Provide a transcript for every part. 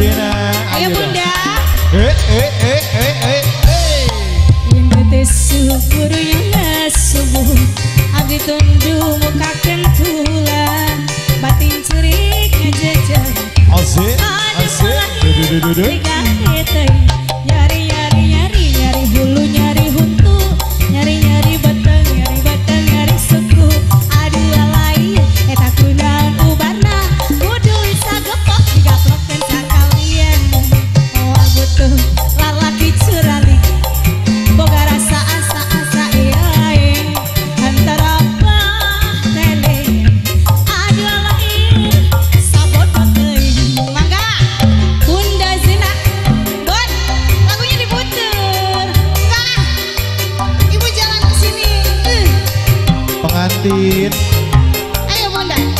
Zina. Ayo bunda. Eh eh eh eh eh. Indete subur yang subuh, abdi tundu muka kentulan, batin cerik ngejejer. Azik, azik, dudu dudu. speed. I wonder.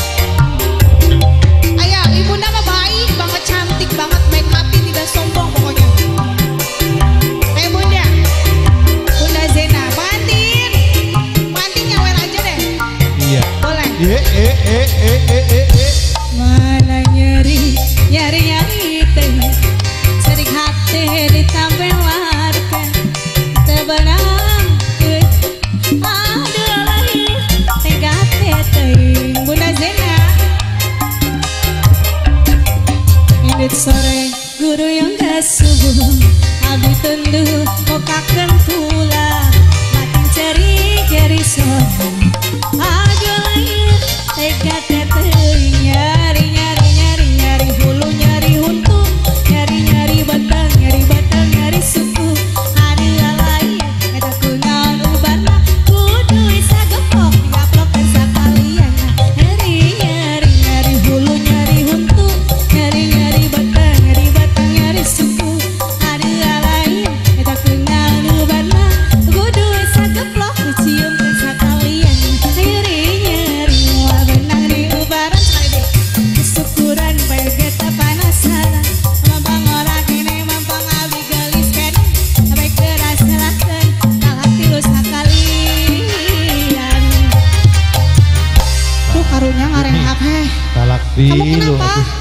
guru yang kasuhu abdi tunduh kokakan pula makin ceri ceri sobat karunya ngareng hak Kamu kenapa?